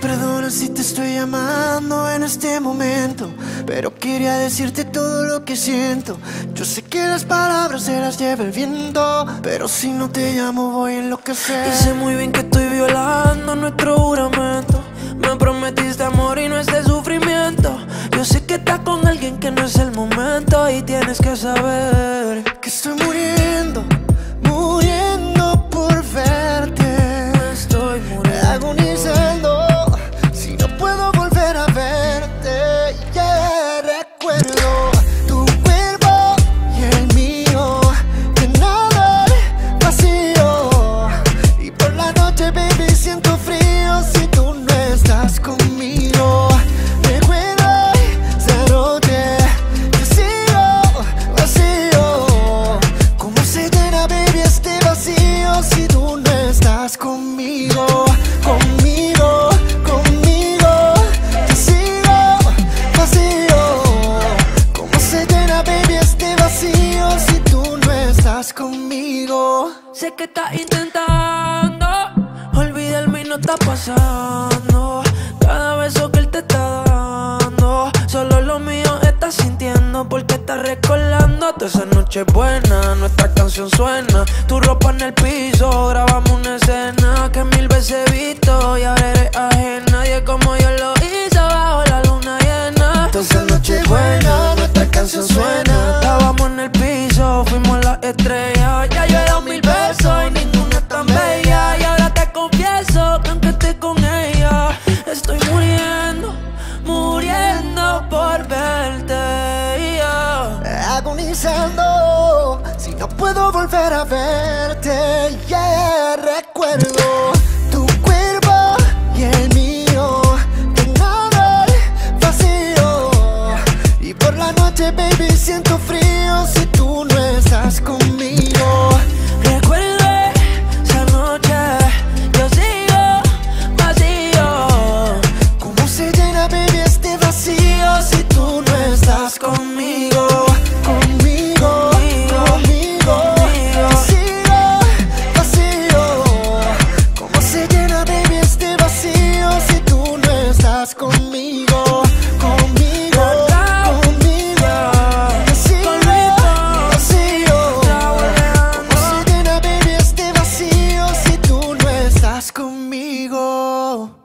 Perdona si te estoy llamando en este momento, pero quería decirte todo lo que siento. Yo sé que las palabras se las lleva el viento, pero si no te llamo voy a enloquecer. Y sé muy bien que estoy violando nuestro juramento. Me prometiste amor y no es de sufrimiento. Yo sé que estás con alguien que no es el momento y tienes que saber que estoy muriendo Sé que estás intentando olvidarme y no está pasando. Cada beso que él te está dando, solo lo mío estás sintiendo porque estás recordando toda esa noche buena. Nuestra canción suena, tu ropa en el piso, grabamos una escena que mil agonizando si no puedo volver a verte. Yeah, recuerdo tu cuerpo y el mío llenado el vacío. Y por la noche, baby, siento frío si tú no estás conmigo. estás conmigo.